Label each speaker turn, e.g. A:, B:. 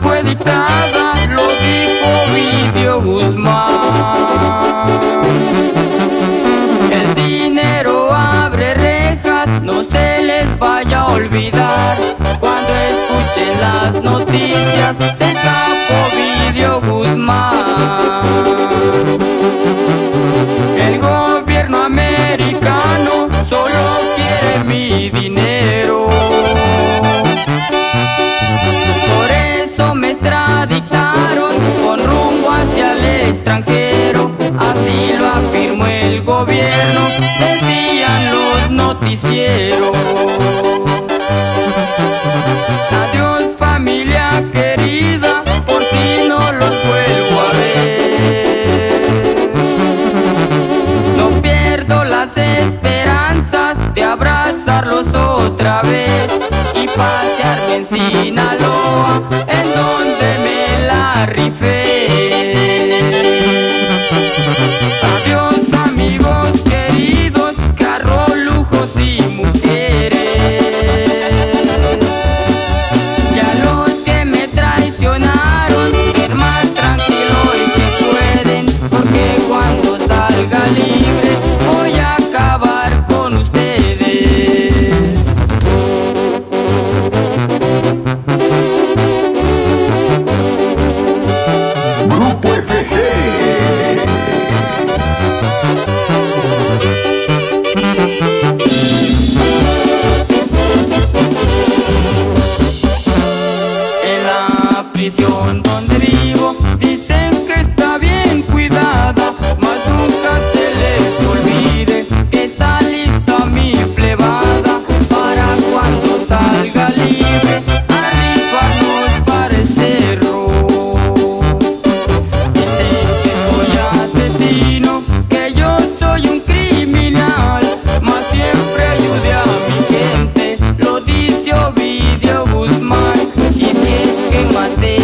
A: fue dictada, lo dijo Vidio Guzmán. El dinero abre rejas, no se les vaya a olvidar. Cuando escuchen las noticias, se escapó Vidio Guzmán. El gobierno americano solo quiere mi dinero. Decían los noticieros. Adiós familia querida, por si no los vuelvo a ver. No pierdo las esperanzas de abrazarlos otra vez y pase my face.